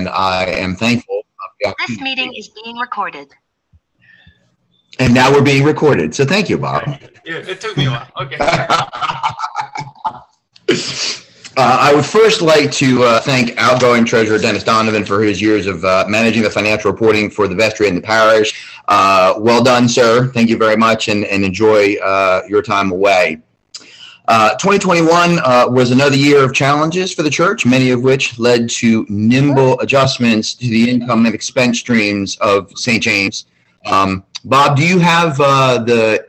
and I am thankful. This meeting is being recorded. And now we're being recorded. So thank you, Bob. Yeah, it took me a while. Okay. Uh, I would first like to uh, thank outgoing Treasurer Dennis Donovan for his years of uh, managing the financial reporting for the vestry and the parish. Uh, well done, sir. Thank you very much and, and enjoy uh, your time away. Uh, 2021 was another year of challenges for the church, many of which led to nimble adjustments to the income and expense streams of St. James. Um, Bob, do you have the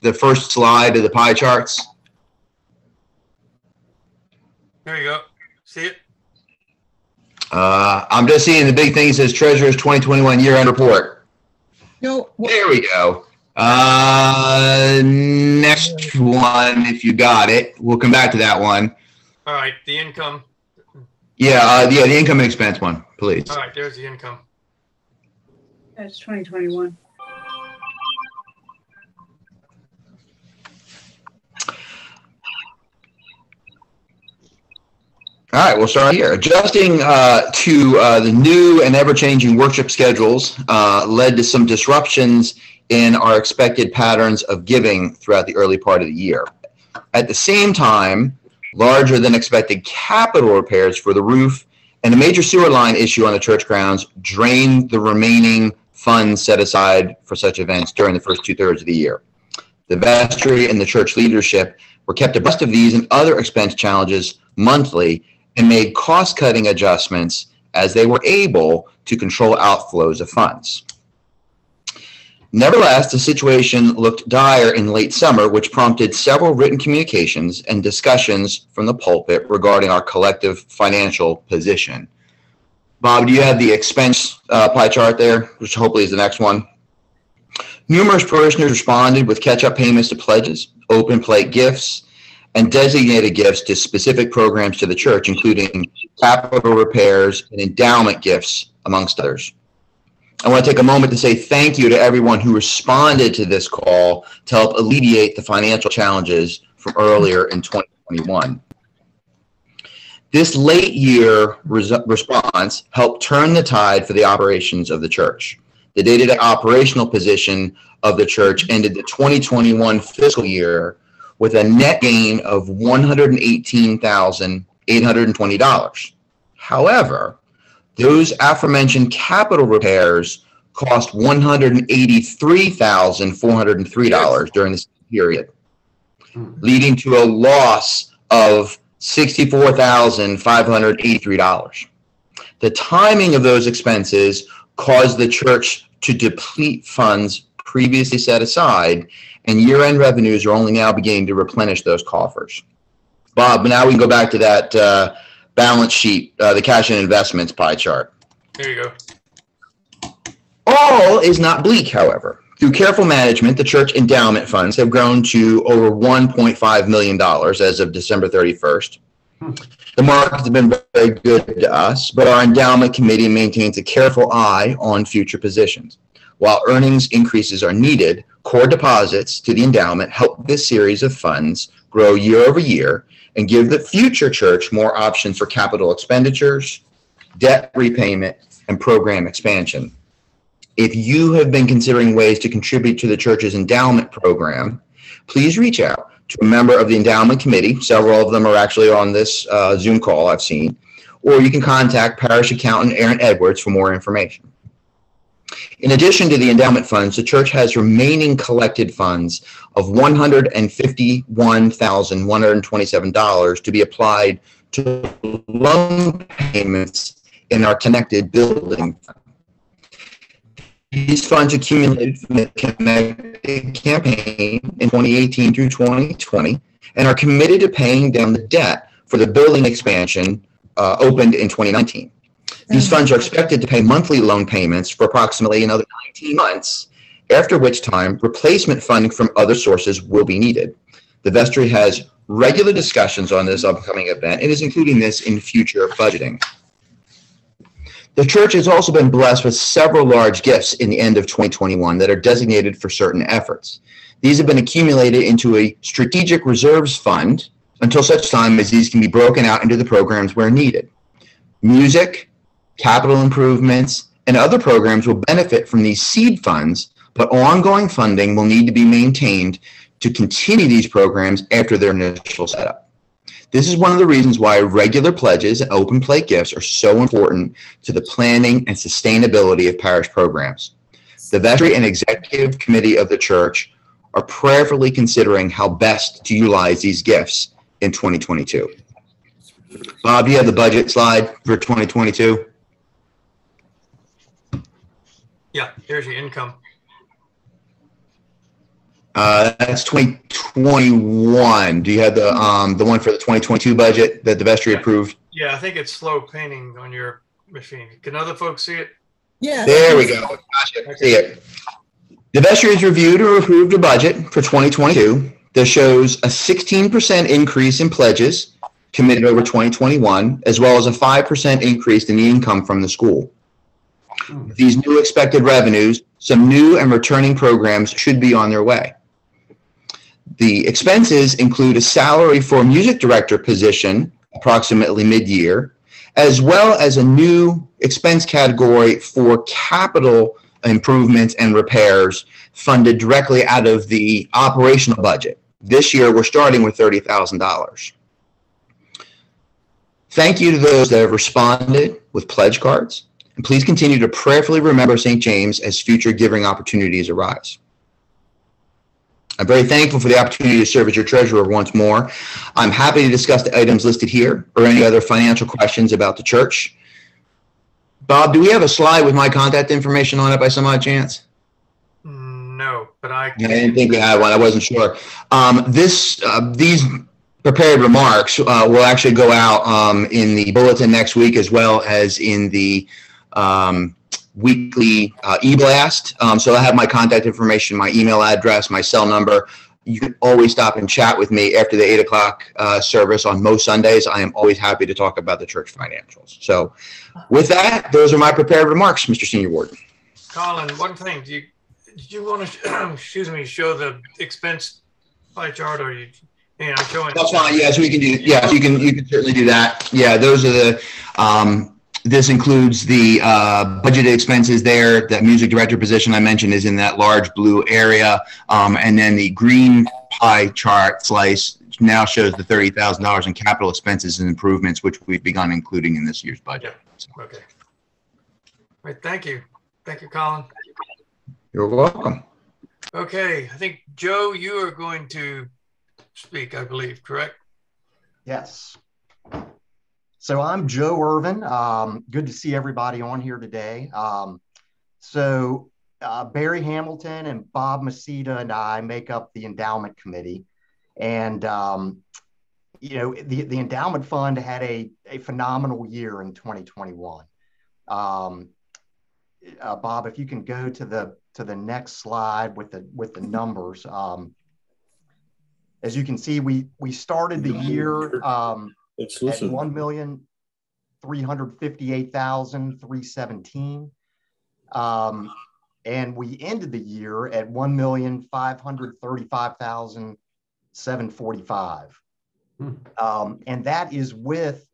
the first slide of the pie charts? There you go. See it? Uh, I'm just seeing the big thing says Treasurer's 2021 year end report. No, wh- There we go. Uh, next one, if you got it. We'll come back to that one. All right, the income. Yeah, uh, yeah, the income and expense one, please. All right, there's the income. That's 2021. All right, we'll start here. Adjusting uh, to uh, the new and ever-changing worship schedules uh, led to some disruptions in our expected patterns of giving throughout the early part of the year. At the same time, larger than expected capital repairs for the roof and a major sewer line issue on the church grounds drained the remaining funds set aside for such events during the first two-thirds of the year. The vestry and the church leadership were kept abreast of these and other expense challenges monthly and made cost-cutting adjustments as they were able to control outflows of funds. Nevertheless, the situation looked dire in late summer, which prompted several written communications and discussions from the pulpit regarding our collective financial position. Bob, do you have the expense uh, pie chart there, which hopefully is the next one? Numerous parishioners responded with catch-up payments to pledges, open plate gifts, and designated gifts to specific programs to the church, including capital repairs and endowment gifts, amongst others. I want to take a moment to say thank you to everyone who responded to this call to help alleviate the financial challenges from earlier in 2021. This late year res- response helped turn the tide for the operations of the church. The day to day operational position of the church ended the 2021 fiscal year with a net gain of $118,820. However, those aforementioned capital repairs cost $183,403 during this period, leading to a loss of $64,583. The timing of those expenses caused the church to deplete funds previously set aside, and year-end revenues are only now beginning to replenish those coffers. Bob, now we can go back to that uh, balance sheet, uh, the cash and investments pie chart. There you go. All is not bleak, however. Through careful management, the church endowment funds have grown to over $1.5 million as of December 31st. The markets have been very good to us, but our endowment committee maintains a careful eye on future positions. While earnings increases are needed, core deposits to the endowment help this series of funds grow year over year and give the future church more options for capital expenditures, debt repayment, and program expansion. If you have been considering ways to contribute to the church's endowment program, please reach out to a member of the endowment committee. Several of them are actually on this uh, Zoom call I've seen. Or you can contact parish accountant Aaron Edwards for more information. In addition to the endowment funds, the church has remaining collected funds of $151,127 to be applied to loan payments in our connected building. These funds accumulated from the connected campaign in 2018 through 2020 and are committed to paying down the debt for the building expansion uh, opened in 2019. These funds are expected to pay monthly loan payments for approximately another 19 months, after which time replacement funding from other sources will be needed. The vestry has regular discussions on this upcoming event and is including this in future budgeting. The church has also been blessed with several large gifts in the end of 2021 that are designated for certain efforts. These have been accumulated into a strategic reserves fund until such time as these can be broken out into the programs where needed. Music, capital improvements, and other programs will benefit from these seed funds, but ongoing funding will need to be maintained to continue these programs after their initial setup. This is one of the reasons why regular pledges and open plate gifts are so important to the planning and sustainability of parish programs. The vestry and executive committee of the church are prayerfully considering how best to utilize these gifts in 2022. Bob, you have the budget slide for 2022? Yeah, here's your income. Uh, that's 2021. Do you have the, um, the one for the 2022 budget that the vestry approved? Yeah, I think it's slow painting on your machine. Can other folks see it? Yeah. There we go. Gotcha. See it. The vestry has reviewed or approved a budget for 2022 that shows a 16% increase in pledges committed over 2021, as well as a 5% increase in the income from the school. With These new expected revenues, some new and returning programs should be on their way. The expenses include a salary for a music director position, approximately mid-year, as well as a new expense category for capital improvements and repairs funded directly out of the operational budget. This year, we're starting with $30,000. Thank you to those that have responded with pledge cards, please continue to prayerfully remember St. James as future giving opportunities arise. I'm very thankful for the opportunity to serve as your treasurer once more. I'm happy to discuss the items listed here or any other financial questions about the church. Bob, do we have a slide with my contact information on it by some odd chance? No, but I. I didn't think we had one. I wasn't sure. Um, this, uh, these prepared remarks uh, will actually go out um, in the bulletin next week as well as in the um, weekly uh, e-blast. Um, so I have my contact information, my email address, my cell number. You can always stop and chat with me after the eight o'clock uh, service on most Sundays. I am always happy to talk about the church financials. So with that, those are my prepared remarks, Mr. Senior Warden. Colin, one thing, do you, did you want to, excuse me, show the expense pie chart or you, yeah, I'm showing. That's fine. Yes, we can do. Yes, you can. You can certainly do that. Yeah, those are the. Um, this includes the uh, budgeted expenses there. That music director position I mentioned is in that large blue area, um, and then the green pie chart slice now shows the thirty thousand dollars in capital expenses and improvements, which we've begun including in this year's budget. Okay. All right, thank you. Thank you, Colin. You're welcome. Okay, I think, Joe, you are going to speak, I believe, correct? Yes. So I'm Joe Irvin. Um, good to see everybody on here today. Um, so uh, Barry Hamilton and Bob Masita and I make up the endowment committee. And, um, you know, the, the endowment fund had a, a phenomenal year in 2021. Um, uh, Bob, if you can go to the to the next slide with the with the numbers. Um, as you can see, we we started the year um, At listen. one million three hundred fifty-eight thousand three seventeen. Um, and we ended the year at one million five hundred thirty-five thousand seven forty-five. Hmm. Um, and that is with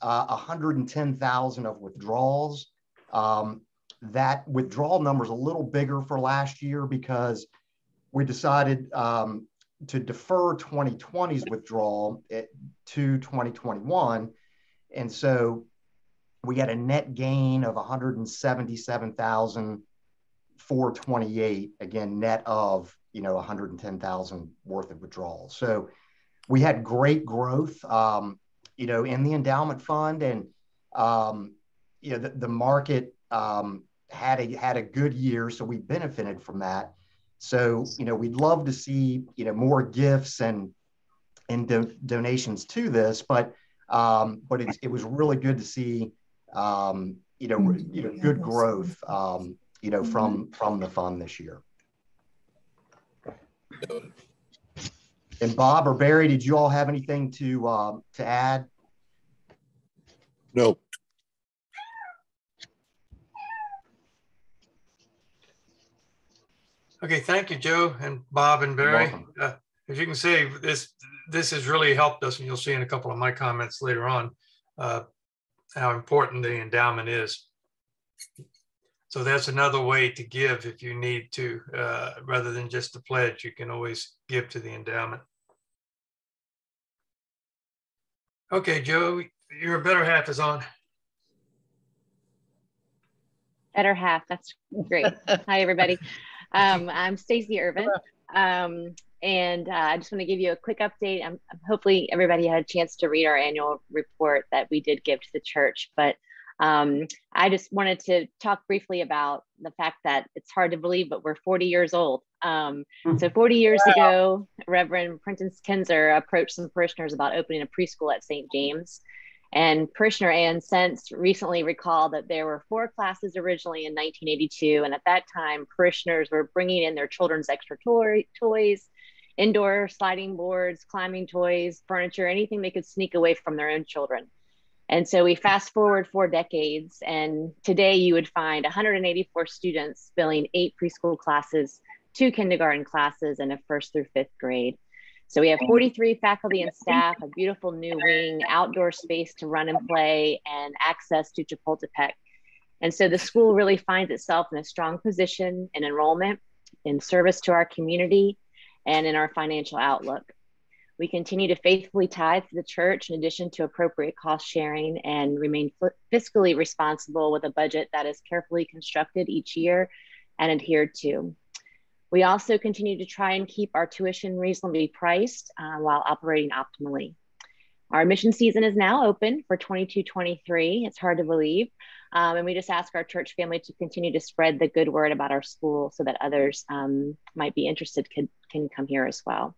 uh, 110,000 of withdrawals. Um, that withdrawal number is a little bigger for last year because we decided um, to defer 2020's withdrawal at, to 2021. And so we had a net gain of 177,428, again, net of, you know, 110,000 worth of withdrawals. So we had great growth, um, you know, in the endowment fund and, um, you know, the, the market um, had a, had a good year. So we benefited from that. So, you know, we'd love to see, you know, more gifts and, and do- donations to this, but, um, but it, it was really good to see, um, you know, you know, good growth, um, you know, from, from the fund this year. And Bob or Barry, did you all have anything to, um, to add? No, Okay, thank you, Joe and Bob and Barry. Uh, As you can see, this, this has really helped us, and you'll see in a couple of my comments later on. Uh, how important the endowment is. So that's another way to give if you need to, uh, rather than just the pledge, you can always give to the endowment. Okay, Joe, your better half is on. Better half. That's great. Hi, everybody. Um, I'm Stacy Irvin. Um, and uh, I just want to give you a quick update. Um, hopefully, everybody had a chance to read our annual report that we did give to the church. But um, I just wanted to talk briefly about the fact that it's hard to believe, but we're 40 years old. Um, so 40 years wow. ago, Reverend Prenton Kinzer approached some parishioners about opening a preschool at St. James. And parishioner Ann Sense recently recalled that there were four classes originally in 1982. And at that time, parishioners were bringing in their children's extra toy, toys, indoor sliding boards, climbing toys, furniture, anything they could sneak away from their own children. And so we fast forward four decades, and today you would find 184 students filling eight preschool classes, two kindergarten classes, and a first through fifth grade. So we have 43 faculty and staff, a beautiful new wing, outdoor space to run and play, and access to Chapultepec. And so the school really finds itself in a strong position in enrollment, in service to our community, and in our financial outlook. We continue to faithfully tithe to the church in addition to appropriate cost sharing and remain fiscally responsible with a budget that is carefully constructed each year and adhered to. We also continue to try and keep our tuition reasonably priced uh, while operating optimally. Our admission season is now open for 22-23. It's hard to believe. Um, and we just ask our church family to continue to spread the good word about our school so that others um, might be interested can, can come here as well.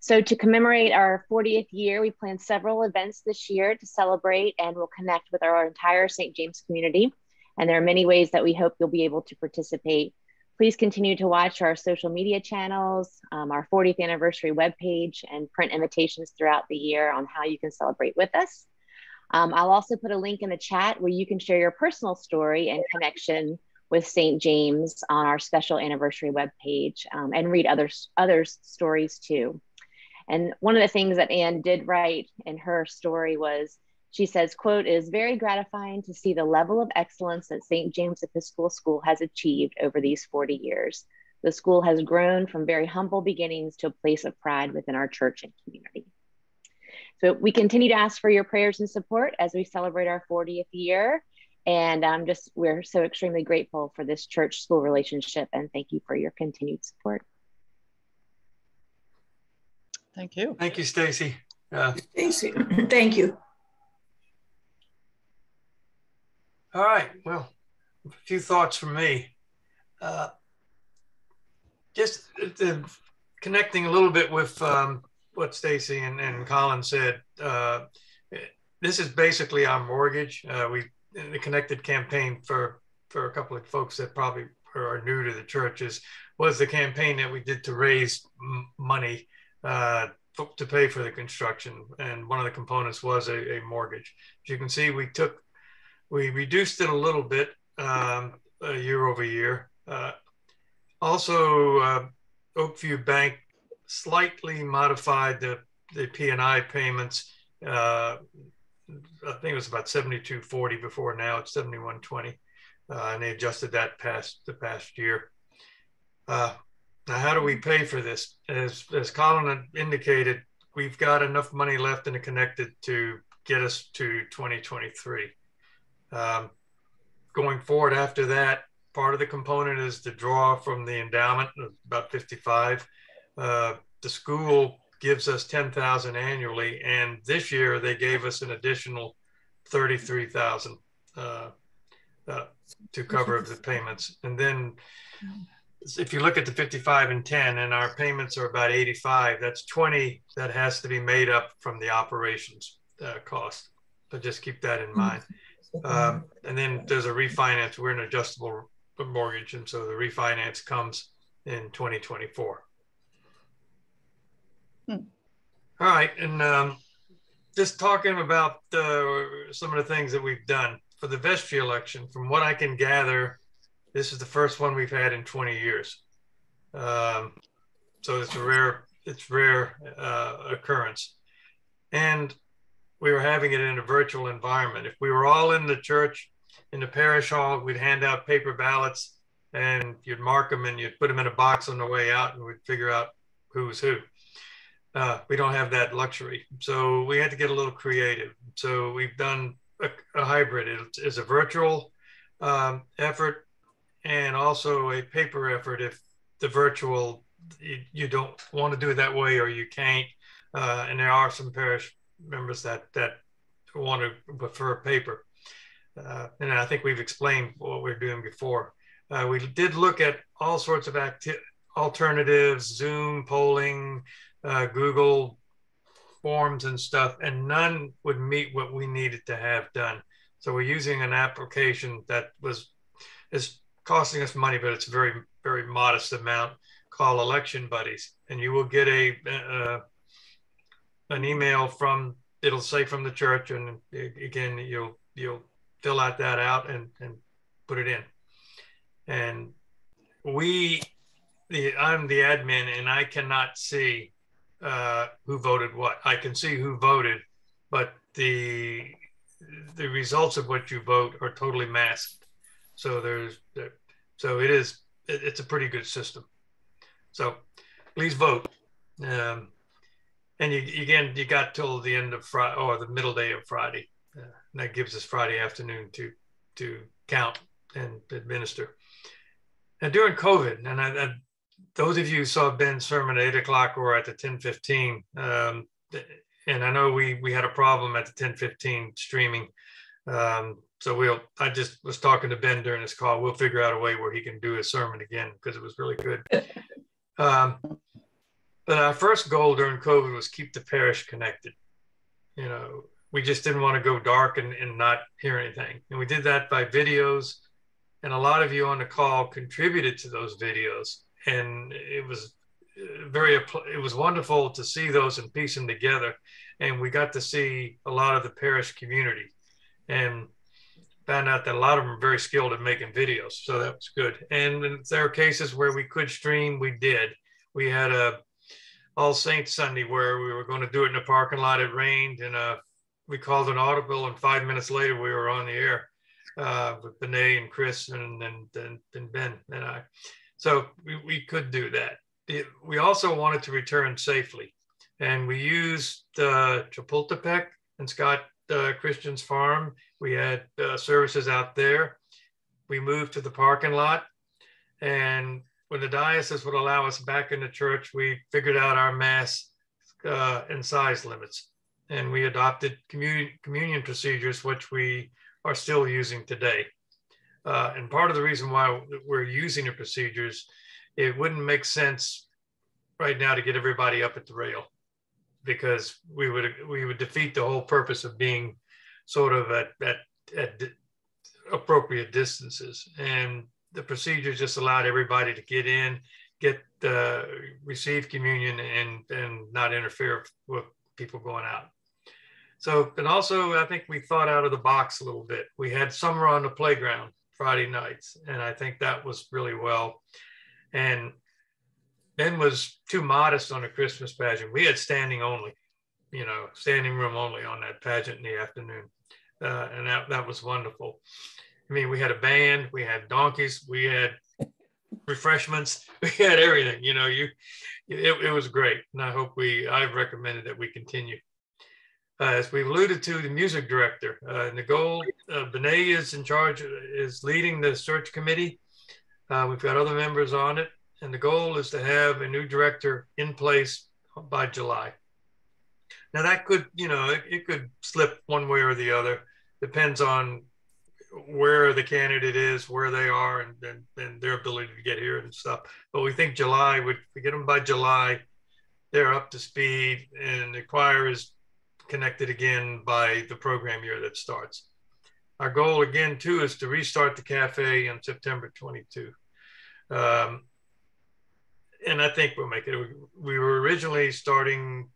So to commemorate our 40th year, we plan several events this year to celebrate and we'll connect with our entire St. James community. And there are many ways that we hope you'll be able to participate. Please continue to watch our social media channels, um, our 40th anniversary webpage, and print invitations throughout the year on how you can celebrate with us. Um, I'll also put a link in the chat where you can share your personal story and connection with St. James on our special anniversary webpage um, and read others, others stories too. And one of the things that Anne did write in her story was she says, quote, it is very gratifying to see the level of excellence that St. James Episcopal School has achieved over these 40 years. The school has grown from very humble beginnings to a place of pride within our church and community. So we continue to ask for your prayers and support as we celebrate our 40th year. And I'm um, just we're so extremely grateful for this church school relationship and thank you for your continued support. Thank you. Thank you, Stacy. Uh, Stacy, thank you. All right. Well, a few thoughts from me. Uh, just uh, connecting a little bit with um, what Stacy and, and Colin said. Uh, this is basically our mortgage. Uh, we the connected campaign for for a couple of folks that probably are new to the churches was the campaign that we did to raise money uh, to pay for the construction, and one of the components was a, a, mortgage. As you can see, we took, we reduced it a little bit um, year over year. Uh, also, uh, Oakview Bank slightly modified the the P&I payments. Uh, I think it was about 7240 before now it's 7120 uh, and they adjusted that past the past year. Uh, now, how do we pay for this? As, as Colin indicated, we've got enough money left in the connected to get us to 2023. Um, going forward after that, part of the component is to draw from the endowment of about 55. Uh, the school gives us 10,000 annually, and this year they gave us an additional 33,000 uh, uh, to cover the payments. And then if you look at the 55 and 10 and our payments are about 85 that's 20 that has to be made up from the operations uh, cost so just keep that in mind um, and then there's a refinance we're an adjustable mortgage and so the refinance comes in 2024 hmm. all right and um, just talking about uh, some of the things that we've done for the vestry election from what i can gather this is the first one we've had in 20 years. Um, so it's a rare, it's rare uh, occurrence. And we were having it in a virtual environment. If we were all in the church, in the parish hall, we'd hand out paper ballots and you'd mark them and you'd put them in a box on the way out and we'd figure out who was who. Uh, we don't have that luxury. So we had to get a little creative. So we've done a, a hybrid. It's, it's, a virtual um, effort and also a paper effort if the virtual, you, you don't want to do it that way or you can't. Uh, and there are some parish members that, that want to prefer paper. Uh, and I think we've explained what we're doing before. Uh, we did look at all sorts of acti- alternatives, Zoom polling, uh, Google forms and stuff, and none would meet what we needed to have done. So we're using an application that was is costing us money, but it's a very very modest amount Call Election Buddies, and you will get a uh, an email from it'll say from the church, and again you'll you'll fill out that out and and put it in, and we the I'm the admin and I cannot see uh, who voted what. I can see who voted, but the the results of what you vote are totally masked. So there's so it is it's a pretty good system. So please vote. Um, and you again you got till the end of Friday or the middle day of Friday. Uh, that gives us Friday afternoon to to count and administer. And during COVID, and I, I those of you who saw Ben's sermon at eight o'clock or at the ten fifteen, um, and I know we we had a problem at the ten fifteen streaming. Um, so we'll. I just was talking to Ben during this call. We'll figure out a way where he can do his sermon again because it was really good. Um, our first goal during COVID was keep the parish connected. You know, we just didn't want to go dark and, and not hear anything, and we did that by videos. And a lot of you on the call contributed to those videos. And it was uh, very it was wonderful to see those and piece them together. And we got to see a lot of the parish community. And found out that a lot of them are very skilled at making videos. So that was good. And there are cases where we could stream we did. We had a all saints sunday where we were going to do it in the parking lot it rained and uh, we called an audible and five minutes later we were on the air uh, with Benet and Chris and, and, and, and Ben and I. So we, we could do that. We also wanted to return safely. And we used uh, Chapultepec and Scott uh, Christian's farm. We had uh, services out there. We moved to the parking lot. And when the diocese would allow us back in the church, we figured out our mass uh, and size limits. And we adopted communion, communion procedures, which we are still using today. Uh, and part of the reason why we're using the procedures, it wouldn't make sense right now to get everybody up at the rail because we would we would defeat the whole purpose of being sort of at, at, at appropriate distances. And the procedures just allowed everybody to get in, get uh, receive communion, and and not interfere with people going out. So, and also, I think we thought out of the box a little bit. We had summer on the playground Friday nights. And I think that was really well. And Ben was too modest on a Christmas pageant. We had standing only, you know, standing room only on that pageant in the afternoon. Uh, and that, that was wonderful. I mean, we had a band, we had donkeys, we had refreshments, we had everything, you know, you, it, it was great. And I hope we, I've recommended that we continue. Uh, as we alluded to, the music director, uh, Nicole uh, Benet is in charge, is leading the search committee. Uh, we've got other members on it, and the goal is to have a new director in place by July. Now that could, you know, it, it could slip one way or the other. Depends on where the candidate is, where they are, and, and, and their ability to get here and stuff. But we think July would, we get them by July, they're up to speed, and the choir is connected again by the program year that starts. Our goal again too is to restart the cafe on September 22. Um, and I think we'll make it. We were originally starting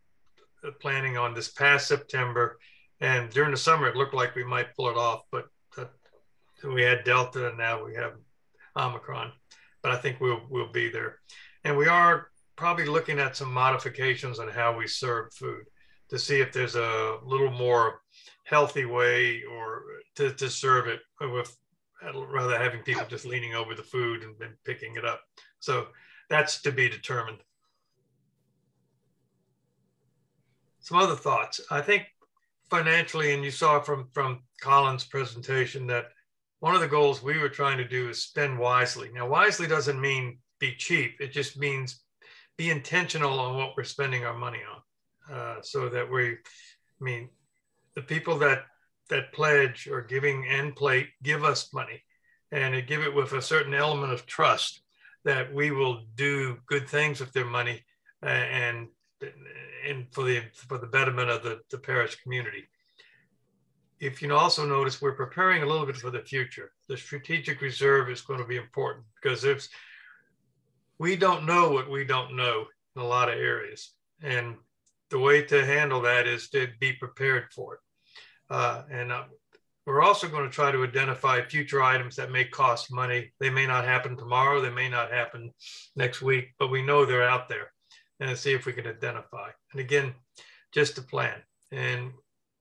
uh, planning on this past September, and during the summer it looked like we might pull it off, but we had Delta and now we have Omicron. But I think we'll we'll be there, and we are probably looking at some modifications on how we serve food. to see if there's a little more healthy way or to, to serve it with rather having people just leaning over the food and, and picking it up. So that's to be determined. Some other thoughts. I think financially, and you saw from from Colin's presentation that one of the goals we were trying to do is spend wisely. Now, wisely doesn't mean be cheap. It just means be intentional on what we're spending our money on, uh, so that we, I mean, the people that that pledge or giving and plate give us money, and give it with a certain element of trust that we will do good things with their money and and for the for the betterment of the, the parish community. If you also notice, we're preparing a little bit for the future. The strategic reserve is going to be important because if we don't know what we don't know in a lot of areas, and the way to handle that is to be prepared for it. Uh, and uh, we're also going to try to identify future items that may cost money. They may not happen tomorrow, they may not happen next week, but we know they're out there and see if we can identify. And again, just a plan. And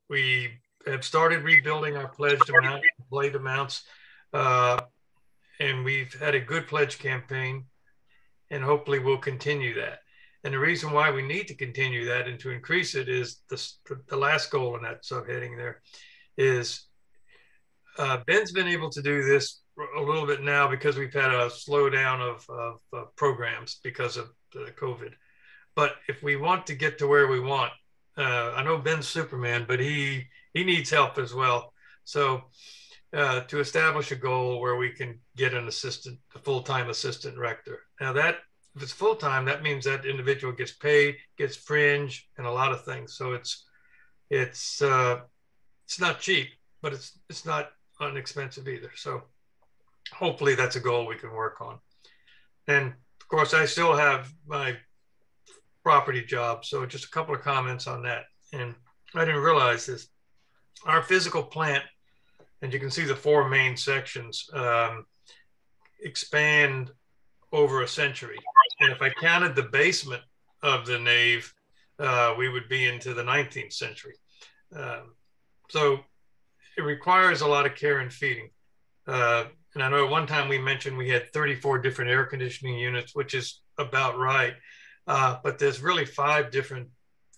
we have started rebuilding our pledged amount, blade amounts, uh, and we've had a good pledge campaign, and hopefully we'll continue that. And the reason why we need to continue that and to increase it is the, the last goal in that subheading there is uh, Ben's been able to do this a little bit now because we've had a slowdown of, of, of programs because of the COVID. But if we want to get to where we want, uh, I know Ben's Superman, but he he needs help as well. So uh, to establish a goal where we can get an assistant, a full-time assistant rector. Now that if it's full-time, that means that individual gets paid, gets fringe, and a lot of things. So it's it's uh, it's not cheap, but it's it's not inexpensive either. So hopefully that's a goal we can work on. And of course, I still have my property job. So just a couple of comments on that. And I didn't realize this. Our physical plant, and you can see the four main sections, um, expand over a century. And if I counted the basement of the nave, uh, we would be into the 19th century. Um, so it requires a lot of care and feeding. Uh, and I know at one time we mentioned we had 34 different air conditioning units, which is about right. Uh, but there's really five different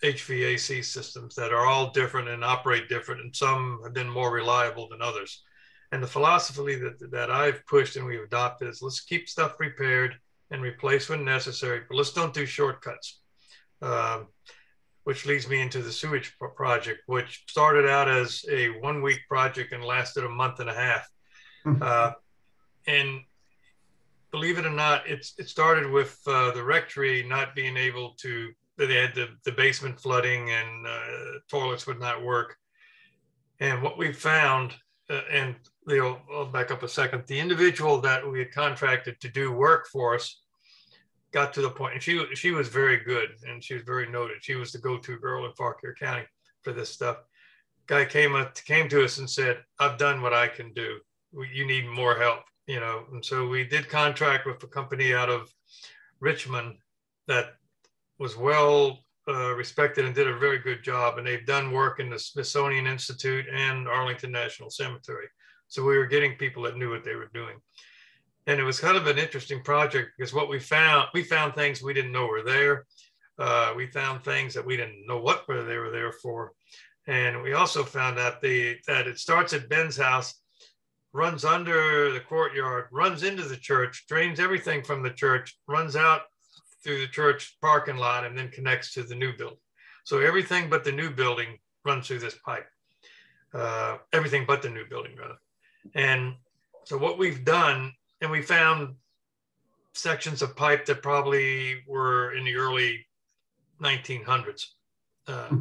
HVAC systems that are all different and operate different, and some have been more reliable than others. And the philosophy that, that I've pushed and we've adopted is let's keep stuff repaired and replace when necessary, but let's don't do shortcuts. Um, which leads me into the sewage project, which started out as a one week project and lasted a month and a half. Hmm. Uh, and believe it or not, it's it started with uh, the rectory not being able to. They had the, the basement flooding and uh, toilets would not work. And what we found, uh, and Leo, I'll back up a second. The individual that we had contracted to do work for us got to the point, and she she was very good and she was very noted. She was the go-to girl in Fauquier County for this stuff. Guy came up came to us and said, "I've done what I can do. You need more help." you know, and so we did contract with a company out of Richmond that was well uh, respected and did a very good job. And they've done work in the Smithsonian Institute and Arlington National Cemetery. So we were getting people that knew what they were doing. And it was kind of an interesting project because what we found, we found things we didn't know were there. Uh, we found things that we didn't know what they were there for. And we also found out the, that it starts at Ben's house runs under the courtyard, runs into the church, drains everything from the church, runs out through the church parking lot, and then connects to the new building. So everything but the new building runs through this pipe. Uh, everything but the new building, rather. And so what we've done, and we found sections of pipe that probably were in the early 1900s. Uh,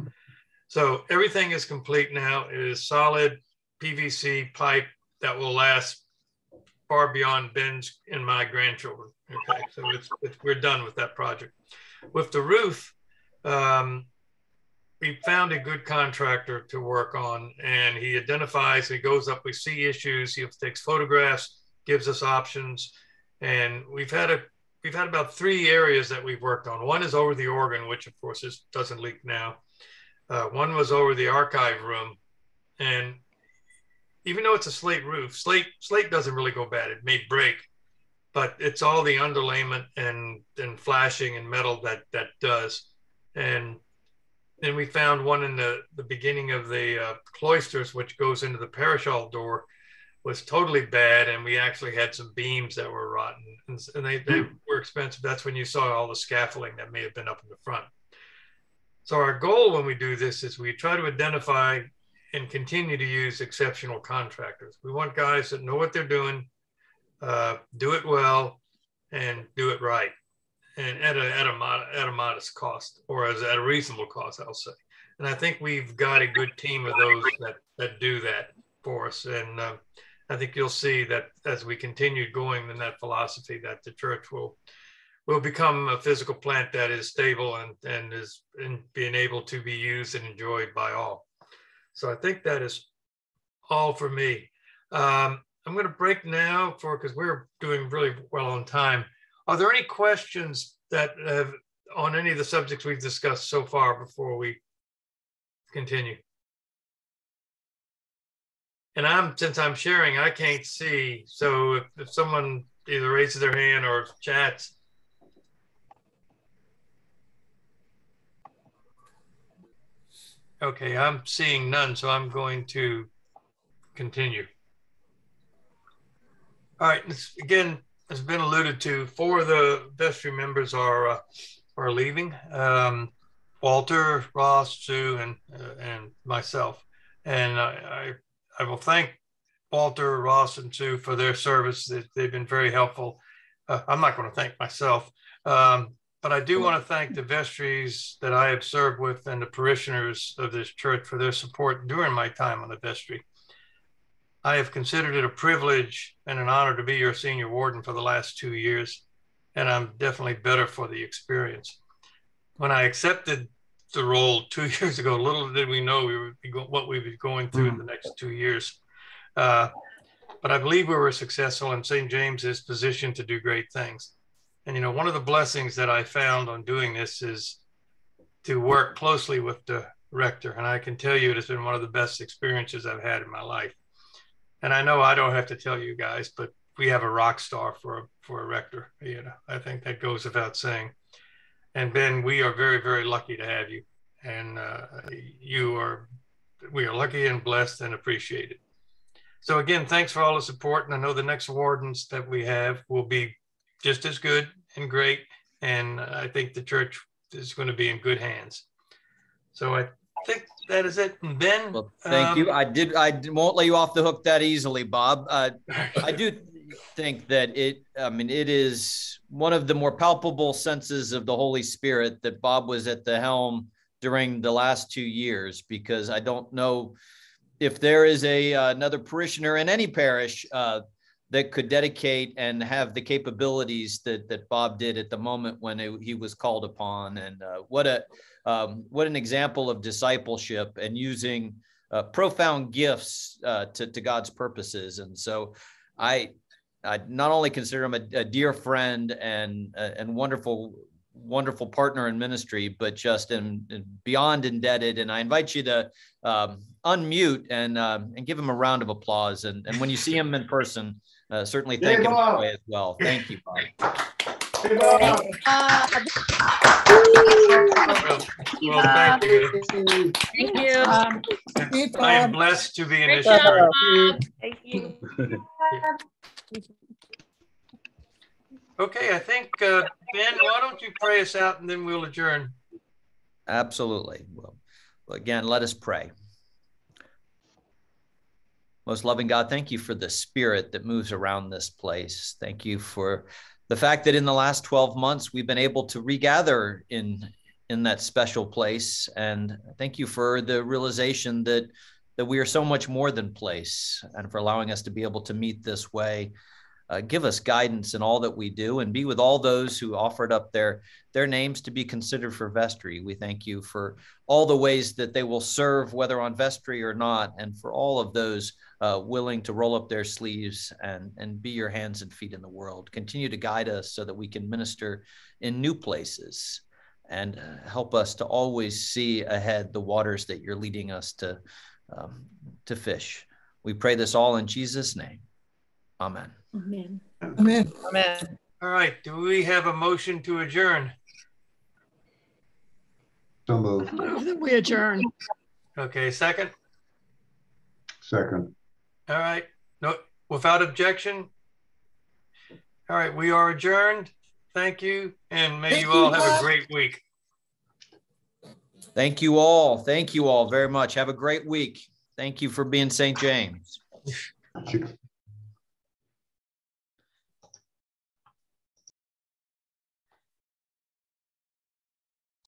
so everything is complete now. It is solid PVC pipe that will last far beyond Ben's and my grandchildren. Okay, so it's, it's, we're done with that project. With the roof, um, we found a good contractor to work on, and he identifies. He goes up. We see issues. He takes photographs, gives us options, and we've had a we've had about three areas that we've worked on. One is over the organ, which of course is, doesn't leak now. Uh, one was over the archive room, and even though it's a slate roof, slate slate doesn't really go bad. It may break, but it's all the underlayment and and flashing and metal that that does. And then we found one in the the beginning of the uh, cloisters, which goes into the parish hall door, was totally bad, and we actually had some beams that were rotten, and, and they, they hmm. were expensive. That's when you saw all the scaffolding that may have been up in the front. So our goal when we do this is we try to identify and continue to use exceptional contractors. We want guys that know what they're doing, uh, do it well, and do it right, and at a, at a, mod- at a modest cost, or as at a reasonable cost, I'll say. And I think we've got a good team of those that, that do that for us. And uh, I think you'll see that as we continue going in that philosophy, that the church will will become a physical plant that is stable and, and is and being able to be used and enjoyed by all. So I think that is all for me. Um, I'm going to break now for because we're doing really well on time. Are there any questions that have on any of the subjects we've discussed so far before we continue? And I'm since I'm sharing, I can't see. So if, if someone either raises their hand or chats, Okay, I'm seeing none, so I'm going to continue. All right, again, has been alluded to, four of the vestry members are uh, are leaving. Um, Walter, Ross, Sue, and uh, and myself. And I, I, I will thank Walter, Ross, and Sue for their service. They, have been very helpful. Uh, I'm not going to thank myself. Um, but I do want to thank the vestries that I have served with and the parishioners of this church for their support during my time on the vestry. I have considered it a privilege and an honor to be your senior warden for the last two years, and I'm definitely better for the experience. When I accepted the role two years ago, little did we know we would be go- what we would be going through in the next two years. Uh, but I believe we were successful, and St. James is positioned to do great things. And you know, one of the blessings that I found on doing this is to work closely with the rector. And I can tell you it has been one of the best experiences I've had in my life. And I know I don't have to tell you guys, but we have a rock star for a, for a rector. You know, I think that goes without saying. And Ben, we are very, very lucky to have you. And uh, you are, we are lucky and blessed and appreciated. So again, thanks for all the support. And I know the next wardens that we have will be just as good and great. And I think the church is going to be in good hands. So I think that is it. And Ben, well, thank um, you. I did. I won't let you off the hook that easily, Bob. Uh, I do think that it. I mean, it is one of the more palpable senses of the Holy Spirit that Bob was at the helm during the last two years, because I don't know if there is a uh, another parishioner in any parish uh, that could dedicate and have the capabilities that that Bob did at the moment when it, he was called upon. And uh, what a um, what an example of discipleship and using uh, profound gifts uh, to to God's purposes. And so, I I not only consider him a, a dear friend and uh, and wonderful wonderful partner in ministry, but just in, in beyond indebted. And I invite you to um, unmute and um, and give him a round of applause. And and when you see him in person, uh, certainly thank hey, him as well. Thank you, Bob. Hey, Bob. Well, thank you. Thank you. Um, I am blessed to be in this church. Thank you. Okay, I think, uh, Ben, why don't you pray us out and then we'll adjourn. Absolutely. Well, again, let us pray. Most loving God, thank you for the spirit that moves around this place. Thank you for the fact that in the last 12 months we've been able to regather in in that special place and thank you for the realization that that we are so much more than place and for allowing us to be able to meet this way uh, give us guidance in all that we do and be with all those who offered up their their names to be considered for vestry we thank you for all the ways that they will serve whether on vestry or not and for all of those uh, willing to roll up their sleeves and and be your hands and feet in the world continue to guide us so that we can minister in new places and uh, help us to always see ahead the waters that you're leading us to um, to fish. We pray this all in Jesus' name. Amen. Amen. Amen. Amen. All right, do we have a motion to adjourn? So moved. Move that we adjourn. Okay, second? Second. All right, no, without objection? All right, we are adjourned. Thank you, and may Thank you all you, have a great week. Thank you all. Thank you all very much. Have a great week. Thank you for being St. James. Che-